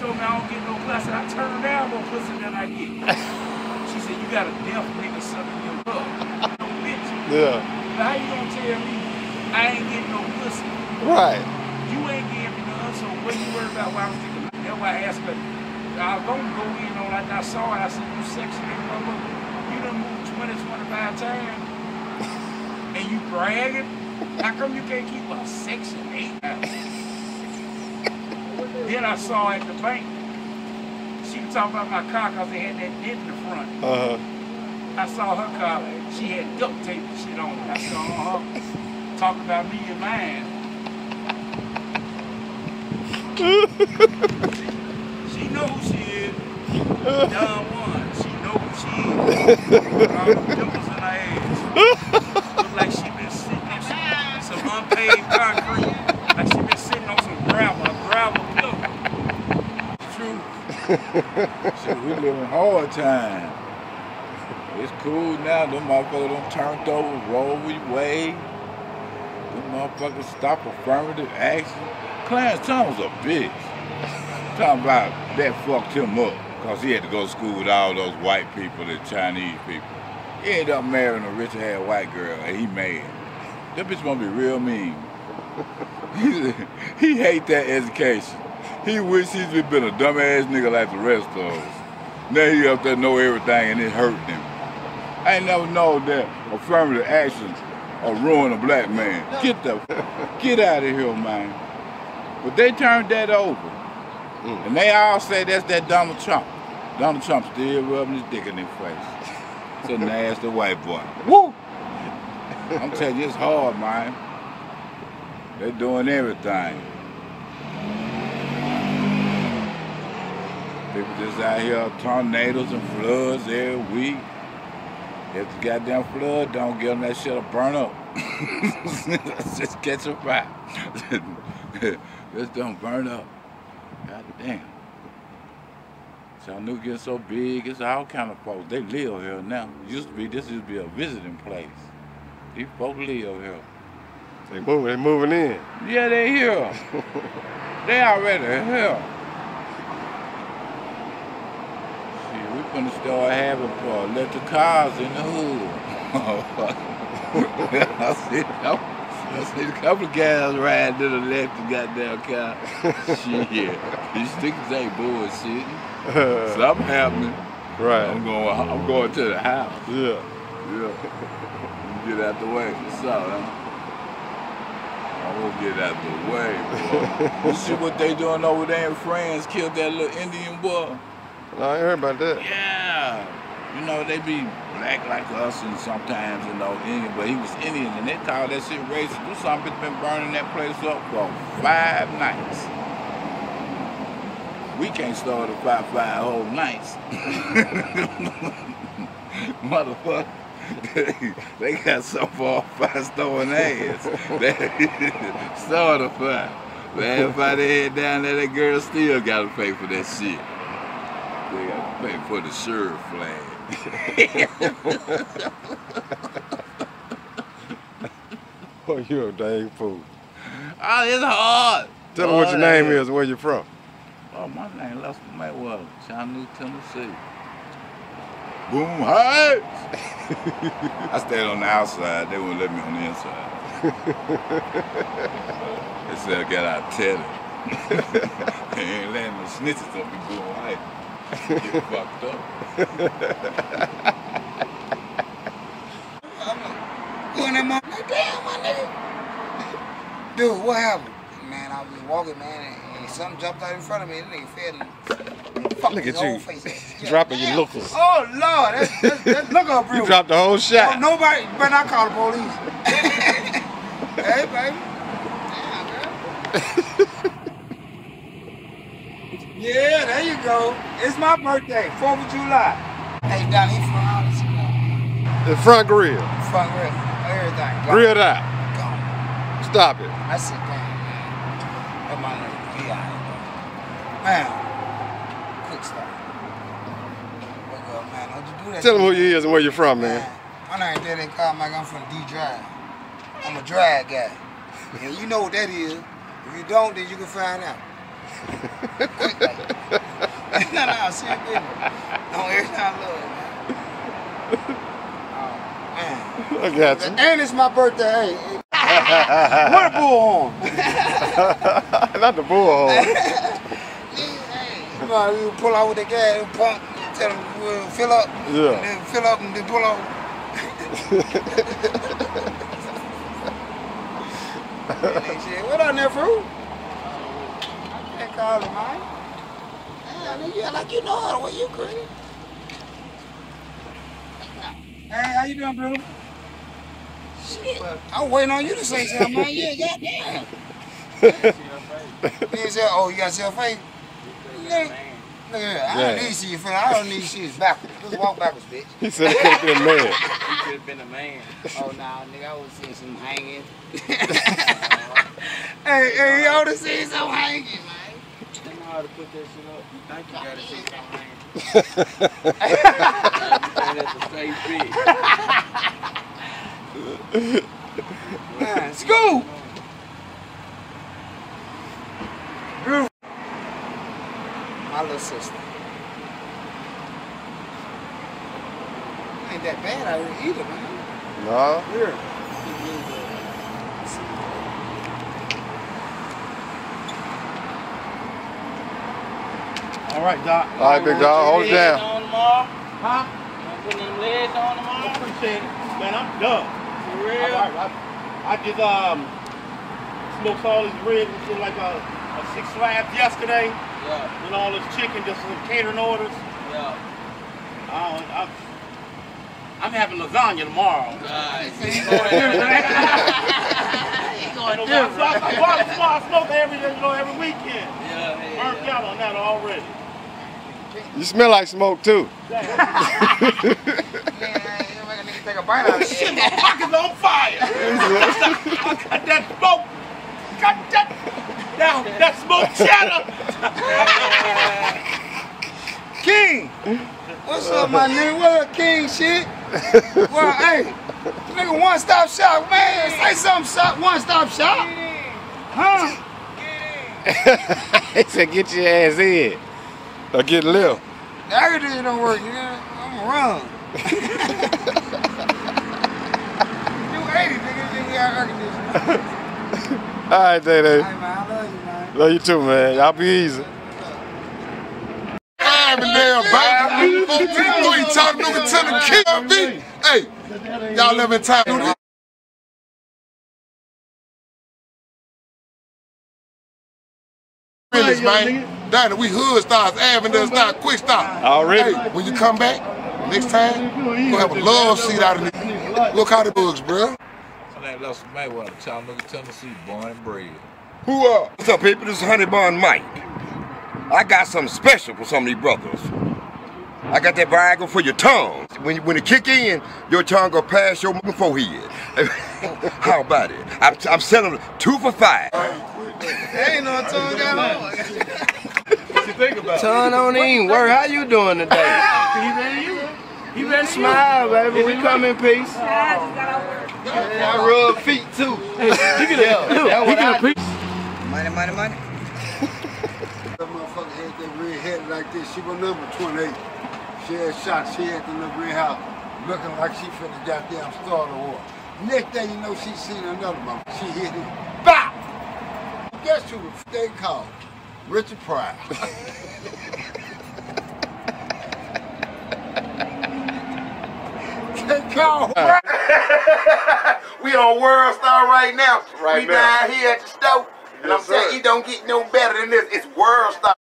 told me I don't get no pussy. I turn down more pussy than I get. she said, you got a deaf nigga sucking your butt. No bitch. Yeah. But how you gonna tell me I ain't getting no pussy? Right. You ain't me none, so what you worried about why I was thinking? That's why I asked her. I was gonna go in on like I saw it. I said, you sexy nigga, mama. You done moved 20, 25 times. And you bragging? How come you can't keep a section eight? Then I saw at the bank. She was talking about my car because they had that dent in the front. Uh-huh. I saw her car. She had duct tape and shit on it. I saw her talking about me and mine. she know who she is. Dumb one. She know who she is. All them dimples in her ass. Look like she been sitting on some, some unpaved concrete. Like she been sitting on some gravel, a gravel. True. Shit, we living hard time. It's cool now. Them motherfuckers done turned over v. Wade. Them motherfuckers stop affirmative action. Clarence Thomas a bitch. Talking about that fucked him up because he had to go to school with all those white people and Chinese people. He ended up marrying a rich ass white girl and he mad. That bitch gonna be real mean. he hate that education. He wish he'd been a dumbass nigga like the rest of us. Now he up there know everything and it hurt him. I ain't never know that affirmative actions will ruin a black man. Get the get out of here, man. But they turned that over. Mm. And they all say that's that Donald Trump. Donald Trump still rubbing his dick in their face. It's a nasty white boy. Woo! I'm telling you, it's hard, man. They're doing everything. People just out here, tornadoes and floods every week. If the goddamn flood don't get them, that shit'll burn up. just catch a fire. just don't burn up. God damn. Chattanooga getting so big, it's all kind of folks. They live here now. Used to be, this used to be a visiting place. These folks live here. They moving, they moving in. Yeah, they here. they already here. See, we finna start having uh, electric cars in the hood. I see, I see a couple of guys riding to in an electric goddamn car. Shit, these niggas ain't bullshitting. Something happening. Right. I'm going. I'm going to the house. Yeah. Yeah. Get out the way. What's up, man? I won't get out the way, boy. you see what they doing over there in France? Killed that little Indian boy. No, I heard about that. Yeah. You know, they be black like us and sometimes, you know, Indian, but he was Indian and they call that shit racist. Do something It been burning that place up for five nights. We can't start a five five whole nights. Motherfucker. they got so far fast throwing ass. They start a fire. But everybody head down there, that girl still gotta pay for that shit. Pay for the sure flag. Oh, you're a dang fool. Oh, it's hard. Tell them what your name is and where you're from. Oh, my name is Lester Mayweather, Chattanooga, Tennessee. Boone Heights. I stayed on the outside. They wouldn't let me on the inside. they said I got out Teddy. they ain't letting no snitches up in Boone Heights. Get fucked up. Going that mom, like, damn, my nigga. Dude, what happened? Man, I was walking, man, and, and something jumped out in front of me. That nigga fell. Fuck Look his at you. face. Yeah, Dropping your lookers. Oh, Lord. That's, that's, that's look up real. You dropped the whole Oh, shot. nobody, you better not call the police. hey, baby. Damn, girl. Yeah, there you go. It's my birthday, 4th of July. Hey, down here for all this, you know, The front grill. front grill, everything. Gone. Grilled out. Gone. Stop it. I said, damn, man. That my nigga, he out here. Man, Quik Stop. Look up, man, don't you do that. Tell to them who you is and where you're from, man. My name is Daddy Carl Mike. I'm from D Drive. I'm a drag guy. and you know what that is. If you don't, then you can find out. No, no, see it. No, every time I love it, man. Oh, man. I got you. And it's my birthday. Hey, what a bullhorn. Not the bullhorn. You know you pull out with the gas, pump, tell them uh, fill up, Yeah. and then fill up and then pull out. What on there, fruit? I can't call it mine. Yeah, like you know how the way you crazy. Hey, how you doing, bro? Shit, I was waiting on you to say something, man. Yeah, goddamn. You say, oh, you got self-hate? Nigga, nigga, I don't need to see your face. I don't need to see his backwards. Just walk backwards, bitch. He said it could have been mad. You could have been a man. Oh, nah, nigga, I was seeing some hanging. hey, hey, you ought to see some hanging, man. You know how to put that shit up. You think you gotta say something. And that's a safe bit. Man, school. Beautiful. My little sister. Ain't that bad out here either, man. No. Here. All right, Doc. All right, big dog, hold it down. on tomorrow. Huh? You putting them legs on I tomorrow? appreciate it. Man, I'm done. For I, real? I, I just um smoked all this ribs and shit like a, a six slabs yesterday. Yeah, And all this chicken, just some catering orders. yeah. I don't, I, I'm having lasagna tomorrow. Nice. You know, so I, I, I, I smoke every, you know, every weekend. Yeah, yeah, Burnt yeah. out on that already. You smell like smoke too. Man, you make a nigga take a bite out of Shit, shit. my pocket's on fire. I got that smoke. Got that, that, that smoke cheddar. King! What's up, my nigga? What up, King shit? Well, hey, nigga, one stop shop, man. Say something, shop, one stop shop. Huh? he said, get your ass in. Or get lift. The air conditioner don't work, nigga. I'm gonna you 80, nigga, then we got air conditioner. All right, Day Day. Hey, man, I love you, man. Love you too, man. Y'all be easy. I'm Avondale, baby. Who you talking to Lieutenant King, B? Hey, y'all live in time. Do this. Business, man. Danny, we hood stars, Avondale stars, quick stars. Already? Hey, when you come back next time, we gonna have a love seat out of this. Look how the bugs, bro. My name Lester Mayweather, Chattanooga, Tennessee, born and bred. Who up? What's up, people? This is Honey Bun Mike. I got something special for some of these brothers. I got that Viagra for your tongue. When, when it kick in, your tongue go past your motherfucking forehead. How about it? I'm, I'm selling two for five. Ain't no tongue got on. Ton on in. Word, how you doing today? He ready? He ready? Smile, baby. We come in peace. I rub feet too. yeah, that's what I do. Money, money, money. That motherfucker had that red head like this. She was number 28. She had shot. She had the little red house looking like she finna goddamn start a war. Next thing you know, she seen another mother. She hit him. Bop! Guess who the f- they called? Richard Pryor. they called uh. we on World Star right now. Right we now. down here at the stove. And I'm Yes, telling sir. you, it don't get no better than this. It's World Star.